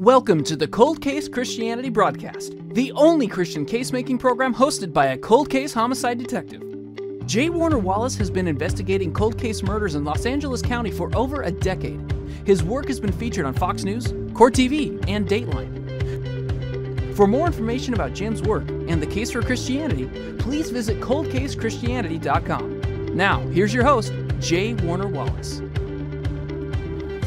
Welcome to the Cold Case Christianity broadcast, the only Christian case making program hosted by a cold case homicide detective. J. Warner Wallace has been investigating cold case murders in Los Angeles County for over a decade. His work has been featured on Fox News, Court TV, and Dateline. For more information about Jim's work and the case for Christianity, please visit coldcasechristianity.com. Now, here's your host, J. Warner Wallace.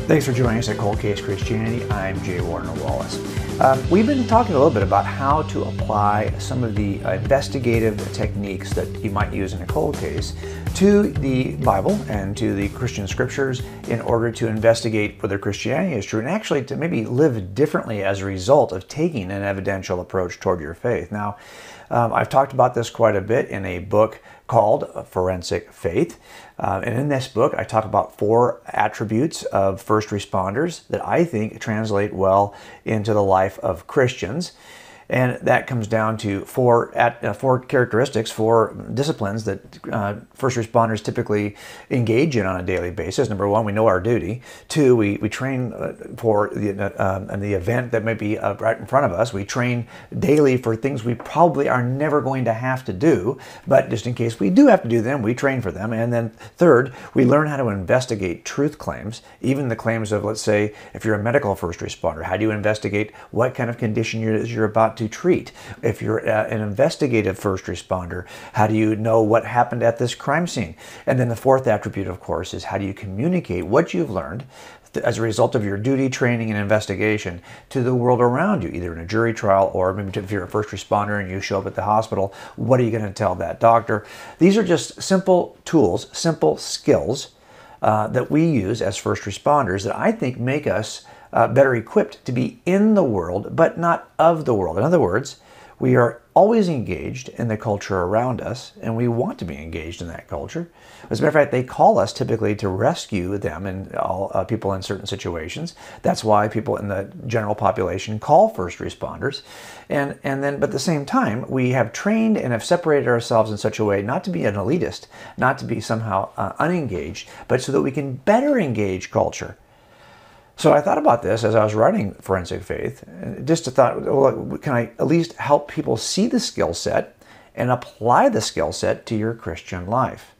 Thanks for joining us at Cold Case Christianity. I'm J. Warner Wallace. Um, we've been talking a little bit about how to apply some of the investigative techniques that you might use in a cold case to the Bible and to the Christian scriptures in order to investigate whether Christianity is true and actually to maybe live differently as a result of taking an evidential approach toward your faith. Now, um, I've talked about this quite a bit in a book called Forensic Faith. Uh, and in this book, I talk about four attributes of first responders that I think translate well into the life of Christians. And that comes down to four, at, uh, four characteristics, four disciplines that uh, first responders typically engage in on a daily basis. Number one, we know our duty. Two, we, we train uh, for the, uh, um, the event that may be uh, right in front of us. We train daily for things we probably are never going to have to do, but just in case we do have to do them, we train for them. And then third, we learn how to investigate truth claims, even the claims of, let's say, if you're a medical first responder, how do you investigate what kind of condition you're, you're about to treat. If you're uh, an investigative first responder, how do you know what happened at this crime scene? And then the fourth attribute, of course, is how do you communicate what you've learned as a result of your duty, training, and investigation to the world around you, either in a jury trial or maybe if you're a first responder and you show up at the hospital, what are you going to tell that doctor? These are just simple tools, simple skills uh, that we use as first responders that I think make us uh, better equipped to be in the world, but not of the world. In other words, we are always engaged in the culture around us, and we want to be engaged in that culture. As a matter of fact, they call us typically to rescue them and all uh, people in certain situations. That's why people in the general population call first responders. And and then, but at the same time, we have trained and have separated ourselves in such a way not to be an elitist, not to be somehow uh, unengaged, but so that we can better engage culture. So I thought about this as I was writing Forensic Faith, just to thought, well, can I at least help people see the skill set and apply the skill set to your Christian life?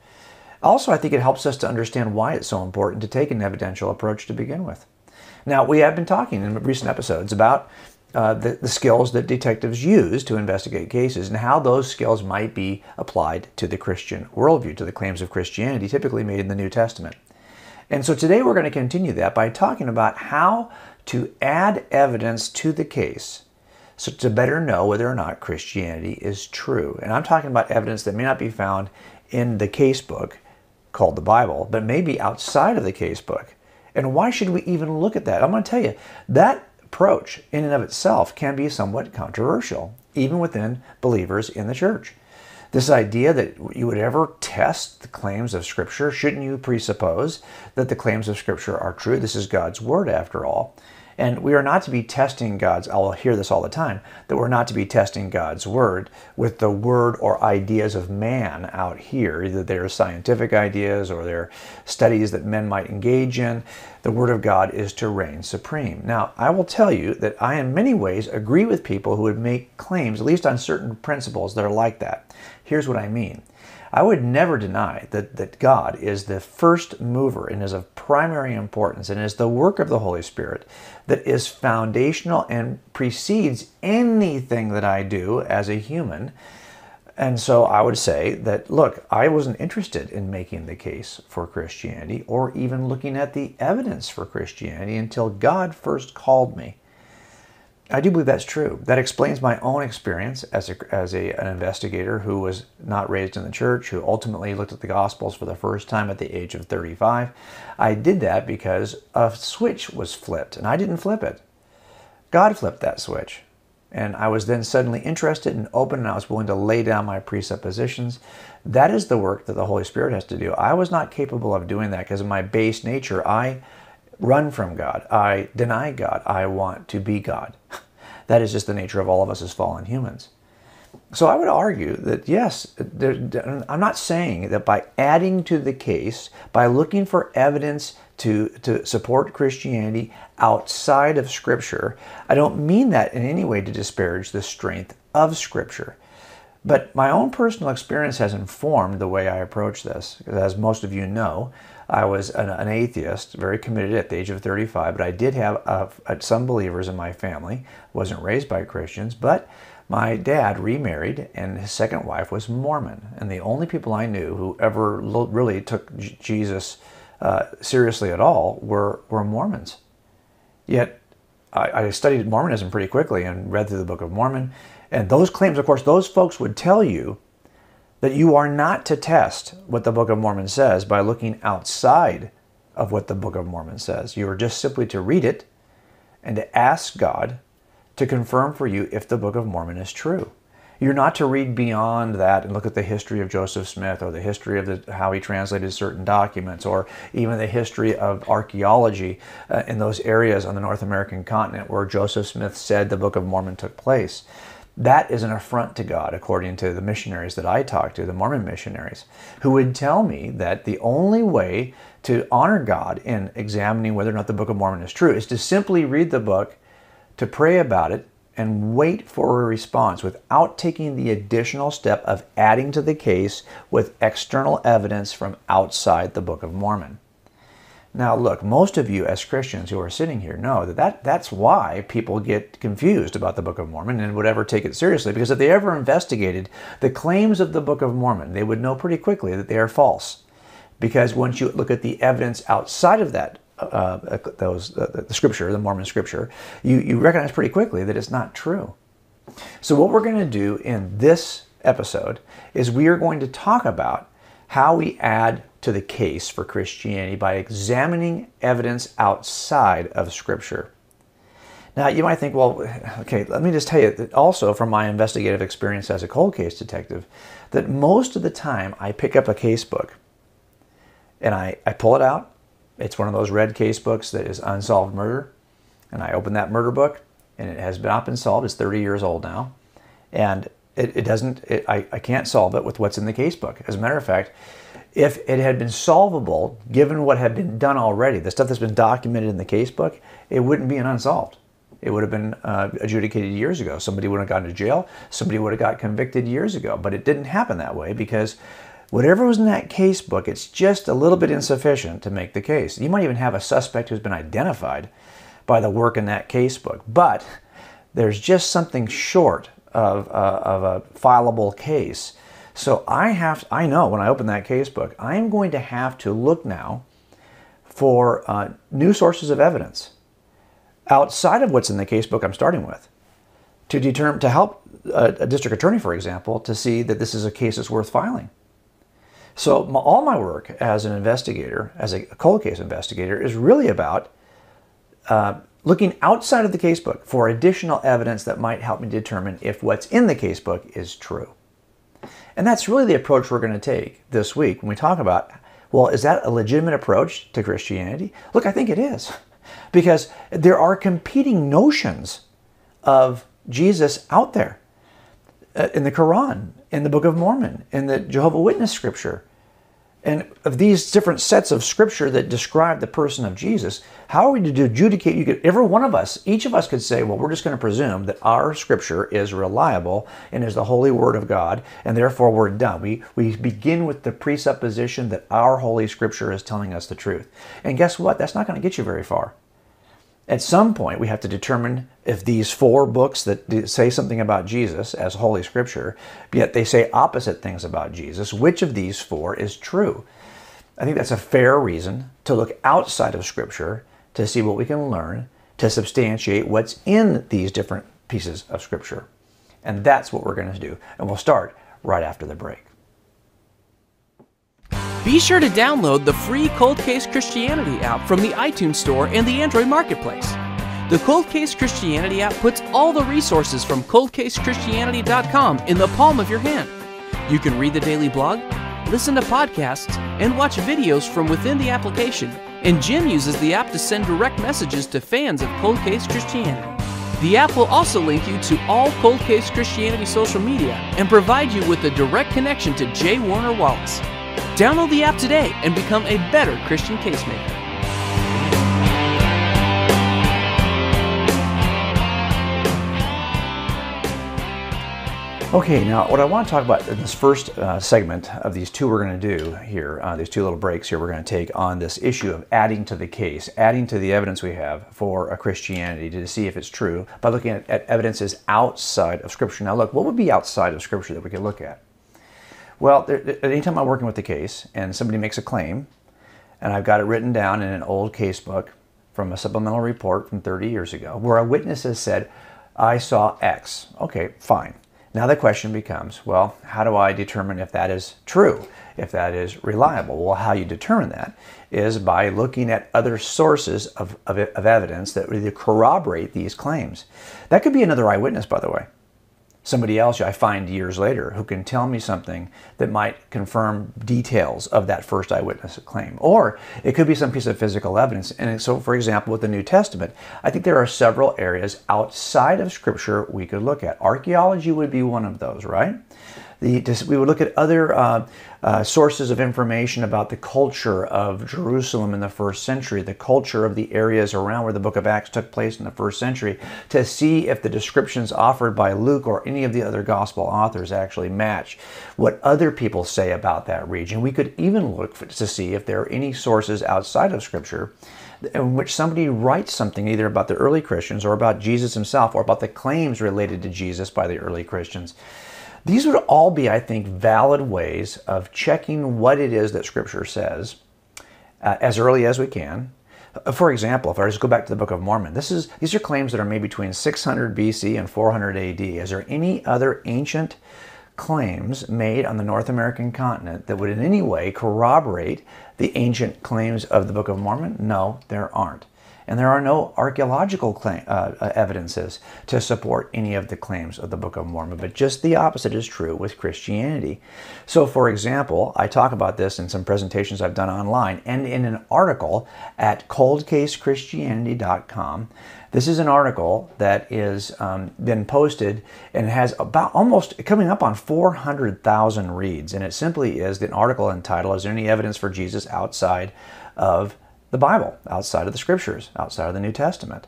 Also, I think it helps us to understand why it's so important to take an evidential approach to begin with. Now, we have been talking in recent episodes about uh, the, the skills that detectives use to investigate cases and how those skills might be applied to the Christian worldview, to the claims of Christianity typically made in the New Testament. And so today we're going to continue that by talking about how to add evidence to the case so to better know whether or not Christianity is true. And I'm talking about evidence that may not be found in the case book called the Bible, but maybe outside of the case book. And why should we even look at that? I'm going to tell you that approach in and of itself can be somewhat controversial, even within believers in the church. This idea that you would ever test the claims of Scripture, shouldn't you presuppose that the claims of Scripture are true? This is God's Word, after all. And we are not to be testing God's, I'll hear this all the time, that we're not to be testing God's Word with the word or ideas of man out here. Either they're scientific ideas or they're studies that men might engage in. The Word of God is to reign supreme. Now, I will tell you that I, in many ways, agree with people who would make claims, at least on certain principles, that are like that. Here's what I mean. I would never deny that, that God is the first mover and is of primary importance and is the work of the Holy Spirit that is foundational and precedes anything that I do as a human. And so I would say that, look, I wasn't interested in making the case for Christianity or even looking at the evidence for Christianity until God first called me. I do believe that's true. That explains my own experience as, a, as a, an investigator who was not raised in the church, who ultimately looked at the Gospels for the first time at the age of 35. I did that because a switch was flipped, and I didn't flip it. God flipped that switch. And I was then suddenly interested and open, and I was willing to lay down my presuppositions. That is the work that the Holy Spirit has to do. I was not capable of doing that because of my base nature. I run from God. I deny God. I want to be God. That is just the nature of all of us as fallen humans. So I would argue that yes, there, I'm not saying that by adding to the case, by looking for evidence to, to support Christianity outside of Scripture. I don't mean that in any way to disparage the strength of Scripture. But my own personal experience has informed the way I approach this. As most of you know, I was an, an atheist, very committed at the age of 35, but I did have uh, some believers in my family. wasn't raised by Christians, but my dad remarried, and his second wife was Mormon. And the only people I knew who ever really took Jesus uh, seriously at all were, were Mormons. Yet I, I studied Mormonism pretty quickly and read through the Book of Mormon. And those claims, of course, those folks would tell you that you are not to test what the Book of Mormon says by looking outside of what the Book of Mormon says. You are just simply to read it and to ask God to confirm for you if the Book of Mormon is true. You're not to read beyond that and look at the history of Joseph Smith or the history of the, how he translated certain documents or even the history of archaeology uh, in those areas on the North American continent where Joseph Smith said the Book of Mormon took place. That is an affront to God, according to the missionaries that I talked to, the Mormon missionaries, who would tell me that the only way to honor God in examining whether or not the Book of Mormon is true is to simply read the book to pray about it and wait for a response without taking the additional step of adding to the case with external evidence from outside the Book of Mormon. Now, look, most of you as Christians who are sitting here know that, that that's why people get confused about the Book of Mormon and would ever take it seriously, because if they ever investigated the claims of the Book of Mormon, they would know pretty quickly that they are false. Because once you look at the evidence outside of that uh, uh, those uh, the scripture, the Mormon scripture, you, you recognize pretty quickly that it's not true. So what we're going to do in this episode is we are going to talk about how we add to the case for Christianity by examining evidence outside of Scripture. Now, you might think, well, okay, let me just tell you that also from my investigative experience as a cold case detective, that most of the time I pick up a case book and I, I pull it out it's one of those red case books that is unsolved murder. And I open that murder book and it has not been solved. It's 30 years old now. And it, it doesn't, it, I, I can't solve it with what's in the case book. As a matter of fact, if it had been solvable, given what had been done already, the stuff that's been documented in the case book, it wouldn't be an unsolved. It would have been uh, adjudicated years ago. Somebody would have gone to jail. Somebody would have got convicted years ago. But it didn't happen that way because Whatever was in that case book, it's just a little bit insufficient to make the case. You might even have a suspect who's been identified by the work in that case book, but there's just something short of, uh, of a fileable case. So I have, I know when I open that case book, I am going to have to look now for uh, new sources of evidence outside of what's in the case book I'm starting with to determine to help a, a district attorney, for example, to see that this is a case that's worth filing. So my, all my work as an investigator, as a cold case investigator, is really about uh, looking outside of the casebook for additional evidence that might help me determine if what's in the casebook is true. And that's really the approach we're going to take this week when we talk about, well, is that a legitimate approach to Christianity? Look, I think it is. Because there are competing notions of Jesus out there. Uh, in the Quran, in the Book of Mormon, in the Jehovah Witness scripture. And of these different sets of scripture that describe the person of Jesus, how are we to adjudicate? You could, every one of us, each of us could say, well, we're just going to presume that our scripture is reliable and is the holy word of God, and therefore we're done. We, we begin with the presupposition that our holy scripture is telling us the truth. And guess what? That's not going to get you very far at some point we have to determine if these four books that say something about Jesus as Holy Scripture, yet they say opposite things about Jesus, which of these four is true? I think that's a fair reason to look outside of Scripture to see what we can learn to substantiate what's in these different pieces of Scripture. And that's what we're going to do. And we'll start right after the break. Be sure to download the free Cold Case Christianity app from the iTunes Store and the Android Marketplace. The Cold Case Christianity app puts all the resources from coldcasechristianity.com in the palm of your hand. You can read the daily blog, listen to podcasts, and watch videos from within the application. And Jim uses the app to send direct messages to fans of Cold Case Christianity. The app will also link you to all Cold Case Christianity social media and provide you with a direct connection to J. Warner Wallace. Download the app today and become a better Christian casemaker. Okay, now what I want to talk about in this first uh, segment of these two we're going to do here, uh, these two little breaks here we're going to take on this issue of adding to the case, adding to the evidence we have for a Christianity to see if it's true by looking at, at evidences outside of Scripture. Now, look, what would be outside of Scripture that we could look at? Well, there, anytime I'm working with the case and somebody makes a claim, and I've got it written down in an old case book from a supplemental report from 30 years ago, where a witness has said, I saw X. Okay, fine. Now the question becomes, well, how do I determine if that is true, if that is reliable? Well, how you determine that is by looking at other sources of, of, of evidence that really corroborate these claims. That could be another eyewitness, by the way somebody else I find years later who can tell me something that might confirm details of that first eyewitness claim. Or it could be some piece of physical evidence. And so, for example, with the New Testament, I think there are several areas outside of Scripture we could look at. Archaeology would be one of those, right? The, we would look at other uh, uh, sources of information about the culture of Jerusalem in the first century, the culture of the areas around where the book of Acts took place in the first century, to see if the descriptions offered by Luke or any of the other gospel authors actually match what other people say about that region. We could even look for, to see if there are any sources outside of Scripture in which somebody writes something either about the early Christians or about Jesus himself or about the claims related to Jesus by the early Christians these would all be, I think, valid ways of checking what it is that Scripture says uh, as early as we can. For example, if I just go back to the Book of Mormon, this is these are claims that are made between 600 BC and 400 AD. Is there any other ancient claims made on the North American continent that would in any way corroborate the ancient claims of the Book of Mormon? No, there aren't and there are no archaeological claim, uh, uh, evidences to support any of the claims of the Book of Mormon. But just the opposite is true with Christianity. So, for example, I talk about this in some presentations I've done online and in an article at coldcasechristianity.com. This is an article that is um, been posted and has about almost coming up on 400,000 reads. And it simply is the article entitled, Is there any evidence for Jesus outside of the Bible, outside of the scriptures, outside of the New Testament.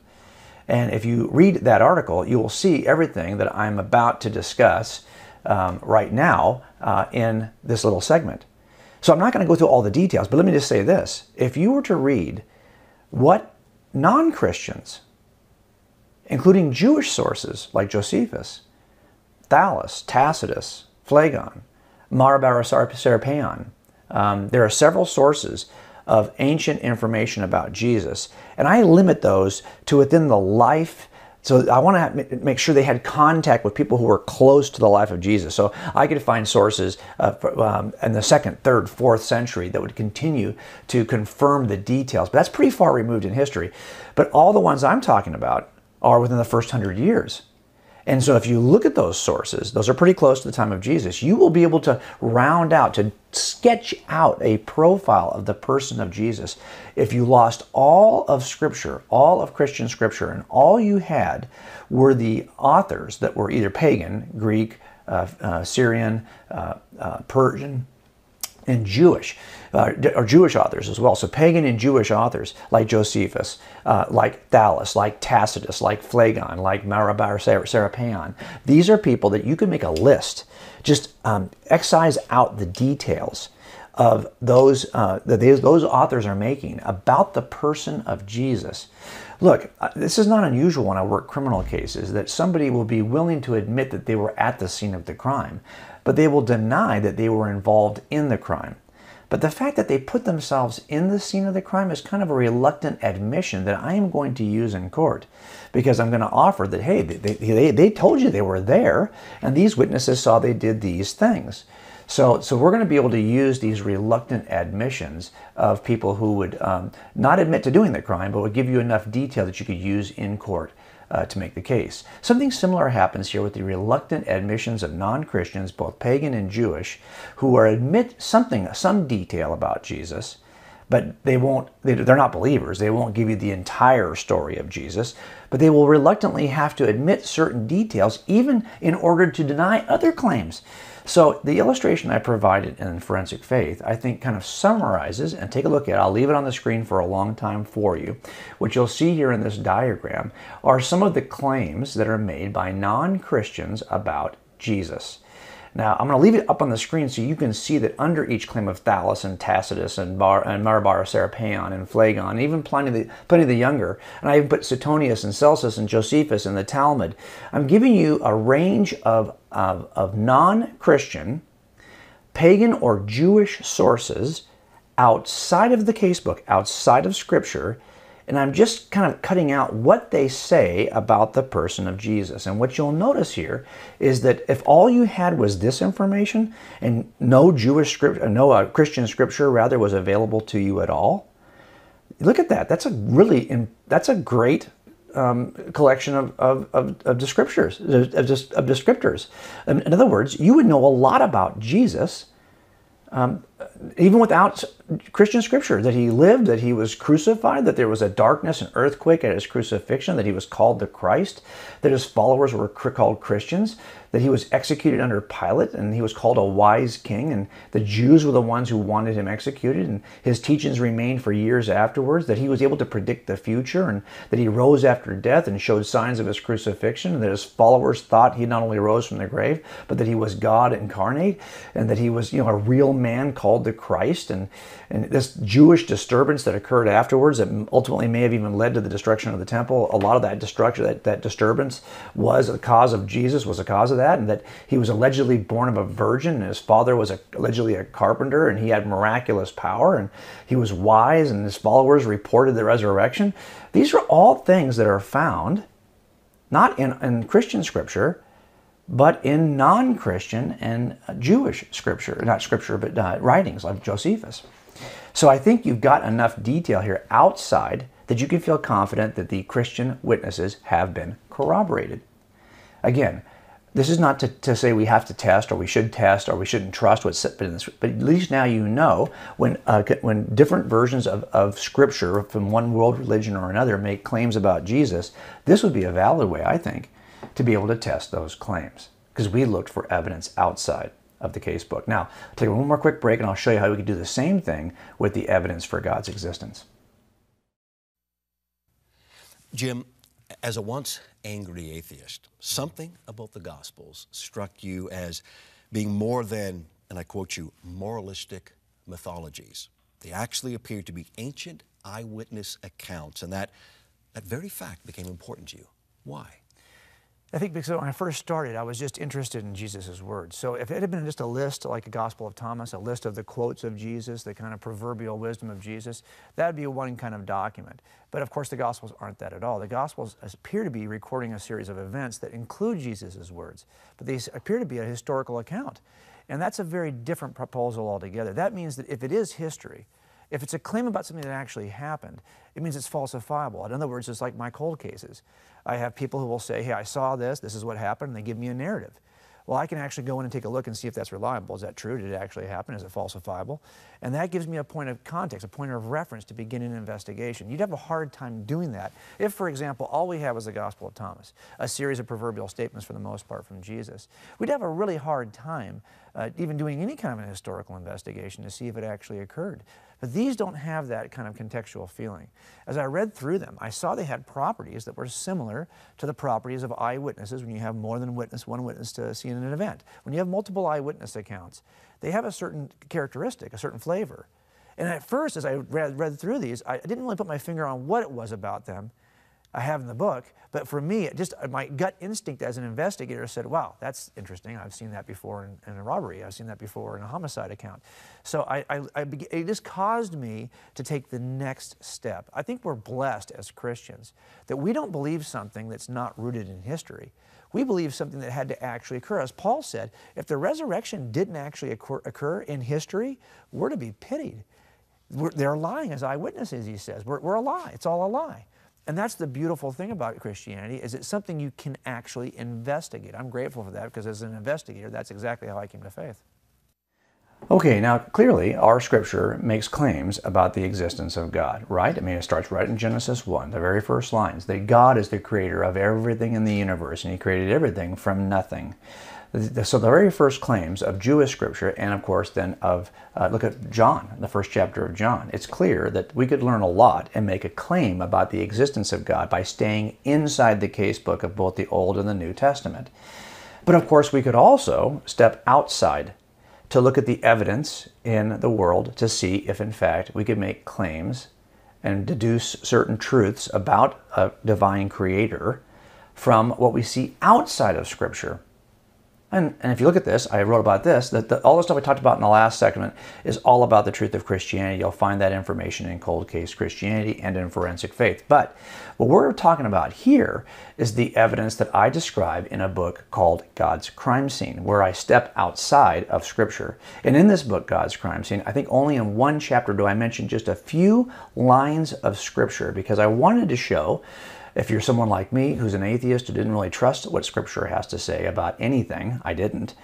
And if you read that article, you will see everything that I'm about to discuss um, right now uh, in this little segment. So I'm not going to go through all the details, but let me just say this. If you were to read what non Christians, including Jewish sources like Josephus, Thallus, Tacitus, Phlegon, Mara bar Serapion, um, there are several sources of ancient information about Jesus. And I limit those to within the life. So I want to make sure they had contact with people who were close to the life of Jesus. So I could find sources uh, um, in the second, third, fourth century that would continue to confirm the details. But that's pretty far removed in history. But all the ones I'm talking about are within the first hundred years. And so if you look at those sources, those are pretty close to the time of Jesus, you will be able to round out, to sketch out a profile of the person of Jesus. If you lost all of Scripture, all of Christian Scripture, and all you had were the authors that were either pagan, Greek, uh, uh, Syrian, uh, uh Persian, and Jewish, uh, or Jewish authors as well. So pagan and Jewish authors like Josephus, uh, like Thallus, like Tacitus, like Phlegon, like Mara bar Serapion. These are people that you can make a list, just um, excise out the details of those uh, that those authors are making about the person of Jesus. Look, uh, this is not unusual when I work criminal cases that somebody will be willing to admit that they were at the scene of the crime but they will deny that they were involved in the crime. But the fact that they put themselves in the scene of the crime is kind of a reluctant admission that I am going to use in court because I'm going to offer that, hey, they, they, they told you they were there and these witnesses saw they did these things. So, so we're going to be able to use these reluctant admissions of people who would um, not admit to doing the crime, but would give you enough detail that you could use in court uh, to make the case. Something similar happens here with the reluctant admissions of non-Christians, both pagan and Jewish, who are admit something, some detail about Jesus, but they won't, they, they're not believers. They won't give you the entire story of Jesus, but they will reluctantly have to admit certain details, even in order to deny other claims. So the illustration I provided in Forensic Faith, I think kind of summarizes, and take a look at, I'll leave it on the screen for a long time for you. What you'll see here in this diagram are some of the claims that are made by non-Christians about Jesus. Now, I'm going to leave it up on the screen so you can see that under each claim of Thallus and Tacitus and, Bar, and Serapion and Phlegon, even Pliny of, the, Pliny of the younger, and I even put Suetonius and Celsus and Josephus and the Talmud, I'm giving you a range of, of, of non Christian, pagan, or Jewish sources outside of the casebook, outside of Scripture, and I'm just kind of cutting out what they say about the person of Jesus. And what you'll notice here is that if all you had was this information and no Jewish script, uh, no uh, Christian scripture rather was available to you at all, look at that. That's a really that's a great um, collection of, of, of, of descriptors, of, just of descriptors. In other words, you would know a lot about Jesus um, even without Christian scripture, that he lived, that he was crucified, that there was a darkness and earthquake at his crucifixion, that he was called the Christ, that his followers were called Christians, that he was executed under Pilate and he was called a wise king, and the Jews were the ones who wanted him executed, and his teachings remained for years afterwards, that he was able to predict the future, and that he rose after death and showed signs of his crucifixion, and that his followers thought he not only rose from the grave, but that he was God incarnate, and that he was, you know, a real man called the Christ, and, and this Jewish disturbance that occurred afterwards that ultimately may have even led to the destruction of the temple, a lot of that destruction, that, that disturbance was a cause of Jesus, was a cause of that that, and that he was allegedly born of a virgin, and his father was a, allegedly a carpenter, and he had miraculous power, and he was wise, and his followers reported the resurrection. These are all things that are found not in, in Christian scripture, but in non Christian and Jewish scripture, not scripture, but uh, writings like Josephus. So I think you've got enough detail here outside that you can feel confident that the Christian witnesses have been corroborated. Again, this is not to, to say we have to test or we should test or we shouldn't trust what's said in this, but at least now you know when, uh, when different versions of, of scripture from one world religion or another make claims about Jesus, this would be a valid way, I think, to be able to test those claims because we looked for evidence outside of the case book. Now, take one more quick break and I'll show you how we can do the same thing with the evidence for God's existence. Jim, as a once angry atheist, something about the Gospels struck you as being more than, and I quote you, moralistic mythologies. They actually appear to be ancient eyewitness accounts, and that, that very fact became important to you. Why? I think because when I first started, I was just interested in Jesus' words. So if it had been just a list like the Gospel of Thomas, a list of the quotes of Jesus, the kind of proverbial wisdom of Jesus, that would be one kind of document. But of course, the Gospels aren't that at all. The Gospels appear to be recording a series of events that include Jesus' words, but they appear to be a historical account. And that's a very different proposal altogether. That means that if it is history, if it's a claim about something that actually happened, it means it's falsifiable. In other words, it's like my cold cases. I have people who will say, hey, I saw this, this is what happened, and they give me a narrative. Well, I can actually go in and take a look and see if that's reliable. Is that true? Did it actually happen? Is it falsifiable? And that gives me a point of context, a point of reference to begin an investigation. You'd have a hard time doing that if, for example, all we had was the Gospel of Thomas, a series of proverbial statements for the most part from Jesus. We'd have a really hard time uh, even doing any kind of an historical investigation to see if it actually occurred. But these don't have that kind of contextual feeling. As I read through them, I saw they had properties that were similar to the properties of eyewitnesses when you have more than witness, one witness to see in an event. When you have multiple eyewitness accounts, they have a certain characteristic, a certain flavor. And at first, as I read, read through these, I didn't really put my finger on what it was about them, I have in the book. But for me, it just my gut instinct as an investigator said, wow, that's interesting. I've seen that before in, in a robbery. I've seen that before in a homicide account. So I, I, I it just caused me to take the next step. I think we're blessed as Christians that we don't believe something that's not rooted in history. We believe something that had to actually occur. As Paul said, if the resurrection didn't actually occur, occur in history, we're to be pitied. We're, they're lying as eyewitnesses, he says. We're, we're a lie. It's all a lie. And that's the beautiful thing about Christianity is it's something you can actually investigate. I'm grateful for that because as an investigator, that's exactly how I came to faith. Okay, now clearly our scripture makes claims about the existence of God, right? I mean, it starts right in Genesis 1, the very first lines, that God is the creator of everything in the universe and he created everything from nothing. So the very first claims of Jewish scripture, and of course then of, uh, look at John, the first chapter of John. It's clear that we could learn a lot and make a claim about the existence of God by staying inside the casebook of both the Old and the New Testament. But of course, we could also step outside to look at the evidence in the world to see if, in fact, we could make claims and deduce certain truths about a divine creator from what we see outside of Scripture. And, and if you look at this, I wrote about this, that the, all the stuff I talked about in the last segment is all about the truth of Christianity. You'll find that information in Cold Case Christianity and in Forensic Faith. But what we're talking about here is the evidence that I describe in a book called God's Crime Scene, where I step outside of Scripture. And in this book, God's Crime Scene, I think only in one chapter do I mention just a few lines of Scripture because I wanted to show if you're someone like me who's an atheist who didn't really trust what Scripture has to say about anything, I didn't,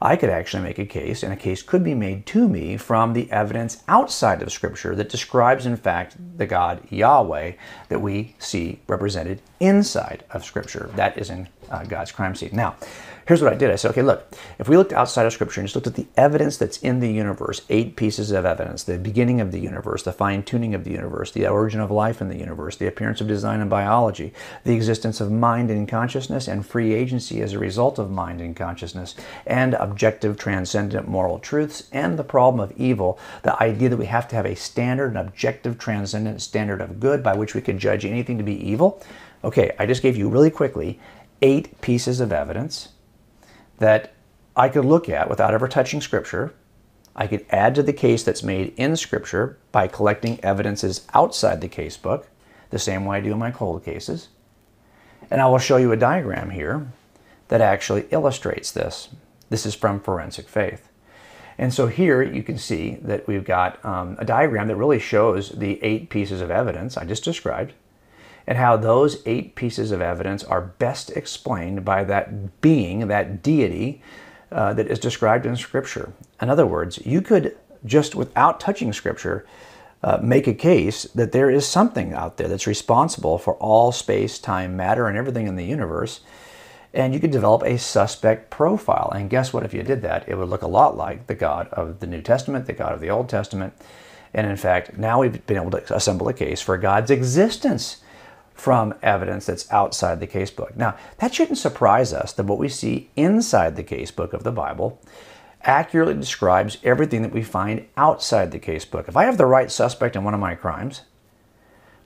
I could actually make a case, and a case could be made to me from the evidence outside of Scripture that describes, in fact, the God Yahweh that we see represented inside of Scripture. That is in uh, God's crime scene. Now, here's what I did. I said, okay, look, if we looked outside of Scripture and just looked at the evidence that's in the universe, eight pieces of evidence, the beginning of the universe, the fine tuning of the universe, the origin of life in the universe, the appearance of design and biology, the existence of mind and consciousness, and free agency as a result of mind and consciousness, and objective transcendent moral truths, and the problem of evil, the idea that we have to have a standard, an objective transcendent standard of good by which we can judge anything to be evil. Okay, I just gave you really quickly eight pieces of evidence that I could look at without ever touching Scripture. I could add to the case that's made in Scripture by collecting evidences outside the case book, the same way I do in my cold cases. And I will show you a diagram here that actually illustrates this. This is from Forensic Faith. And so here you can see that we've got um, a diagram that really shows the eight pieces of evidence I just described and how those eight pieces of evidence are best explained by that being, that deity uh, that is described in Scripture. In other words, you could just without touching Scripture uh, make a case that there is something out there that's responsible for all space, time, matter, and everything in the universe. And you could develop a suspect profile. And guess what? If you did that, it would look a lot like the God of the New Testament, the God of the Old Testament. And in fact, now we've been able to assemble a case for God's existence from evidence that's outside the casebook. Now, that shouldn't surprise us that what we see inside the casebook of the Bible accurately describes everything that we find outside the casebook. If I have the right suspect in one of my crimes,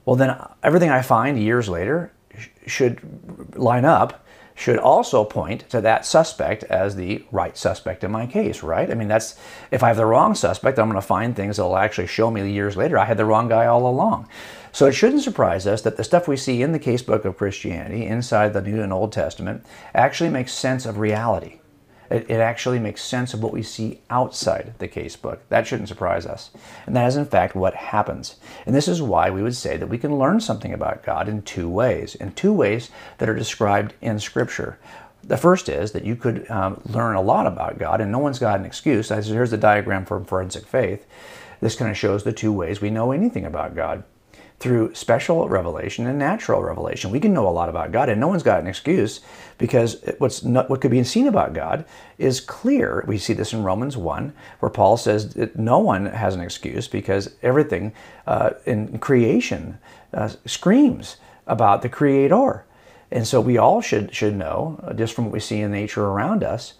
well, then everything I find years later should line up should also point to that suspect as the right suspect in my case, right? I mean, that's if I have the wrong suspect, I'm going to find things that will actually show me years later I had the wrong guy all along. So it shouldn't surprise us that the stuff we see in the casebook of Christianity, inside the New and Old Testament, actually makes sense of reality. It, it, actually makes sense of what we see outside the casebook. That shouldn't surprise us. And that is, in fact, what happens. And this is why we would say that we can learn something about God in two ways, in two ways that are described in Scripture. The first is that you could um, learn a lot about God, and no one's got an excuse. Here's the diagram from Forensic Faith. This kind of shows the two ways we know anything about God through special revelation and natural revelation. We can know a lot about God, and no one's got an excuse because what's not, what could be seen about God is clear. We see this in Romans 1, where Paul says that no one has an excuse because everything uh, in creation uh, screams about the Creator. And so we all should, should know, uh, just from what we see in nature around us,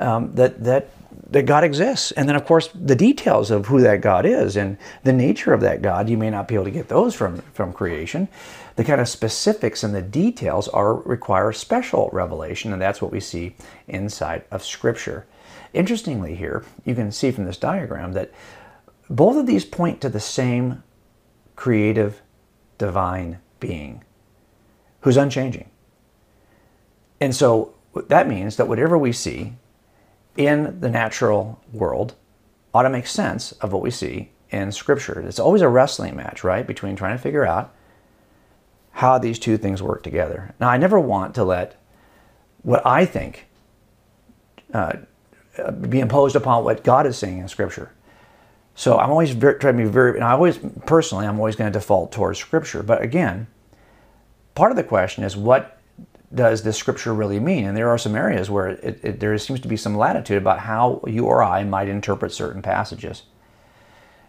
um, that, that that God exists. And then, of course, the details of who that God is and the nature of that God, you may not be able to get those from, from creation. The kind of specifics and the details are require special revelation, and that's what we see inside of Scripture. Interestingly, here, you can see from this diagram that both of these point to the same creative, divine being who's unchanging. And so that means that whatever we see in the natural world ought to make sense of what we see in Scripture. It's always a wrestling match, right, between trying to figure out how these two things work together. Now, I never want to let what I think uh, be imposed upon what God is saying in Scripture. So I'm always very, trying to be very, and I always, personally, I'm always going to default towards Scripture. But again, part of the question is what does this scripture really mean? And there are some areas where it, it, there seems to be some latitude about how you or I might interpret certain passages.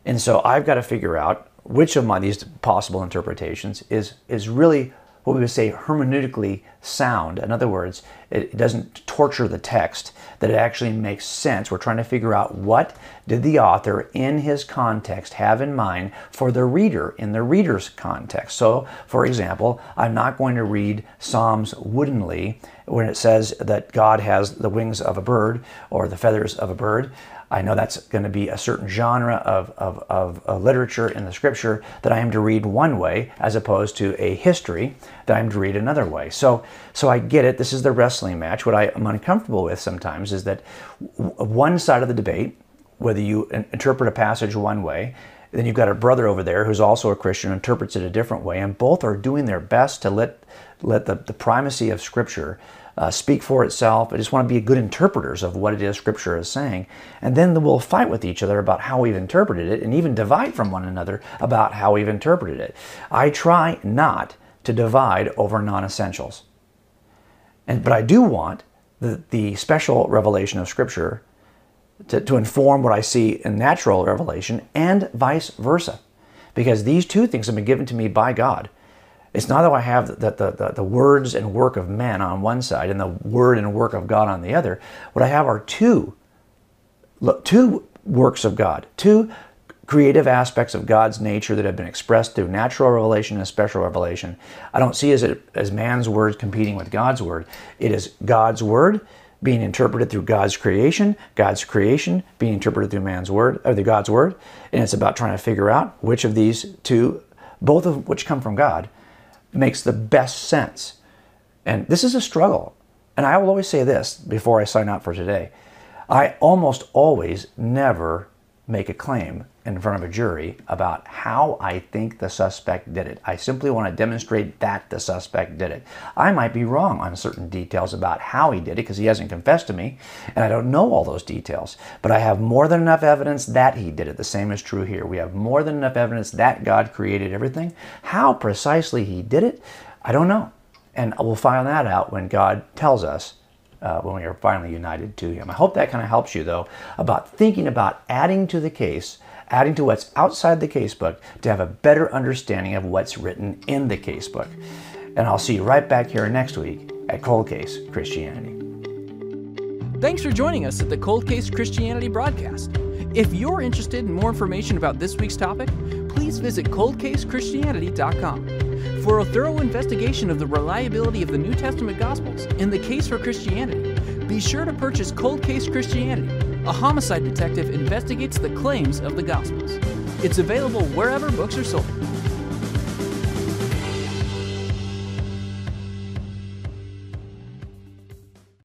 And so I've got to figure out which of my these possible interpretations is is really what we would say hermeneutically sound. In other words, it doesn't torture the text, that it actually makes sense. We're trying to figure out what did the author in his context have in mind for the reader in the reader's context. So, for example, I'm not going to read Psalms woodenly when it says that God has the wings of a bird or the feathers of a bird. I know that's going to be a certain genre of, of, of, of, literature in the scripture that I am to read one way as opposed to a history that I'm to read another way. So, so I get it. This is the wrestling match. What I am uncomfortable with sometimes is that one side of the debate, whether you interpret a passage one way, then you've got a brother over there who's also a Christian, interprets it a different way, and both are doing their best to let, let the, the primacy of Scripture uh, speak for itself. I just want to be a good interpreters of what it is Scripture is saying. And then we'll fight with each other about how we've interpreted it and even divide from one another about how we've interpreted it. I try not to divide over non essentials. And, but I do want the, the special revelation of Scripture to, to inform what I see in natural revelation and vice versa. Because these two things have been given to me by God. It's not that I have the, the, the, the, words and work of men on one side and the word and work of God on the other. What I have are two, two works of God, two creative aspects of God's nature that have been expressed through natural revelation and special revelation. I don't see as, it, as man's word competing with God's word. It is God's word being interpreted through God's creation, God's creation being interpreted through man's word, or the God's word, and it's about trying to figure out which of these two, both of which come from God, makes the best sense. And this is a struggle. And I will always say this before I sign out for today. I almost always never make a claim in front of a jury about how I think the suspect did it. I simply want to demonstrate that the suspect did it. I might be wrong on certain details about how he did it because he hasn't confessed to me and I don't know all those details. But I have more than enough evidence that he did it. The same is true here. We have more than enough evidence that God created everything. How precisely he did it, I don't know. And we'll find that out when God tells us uh, when we are finally united to Him. I hope that kind of helps you, though, about thinking about adding to the case, adding to what's outside the casebook to have a better understanding of what's written in the casebook. And I'll see you right back here next week at Cold Case Christianity. Thanks for joining us at the Cold Case Christianity broadcast. If you're interested in more information about this week's topic, please visit coldcasechristianity.com. For a thorough investigation of the reliability of the New Testament Gospels and the case for Christianity, be sure to purchase Cold Case Christianity. A homicide detective investigates the claims of the Gospels. It's available wherever books are sold.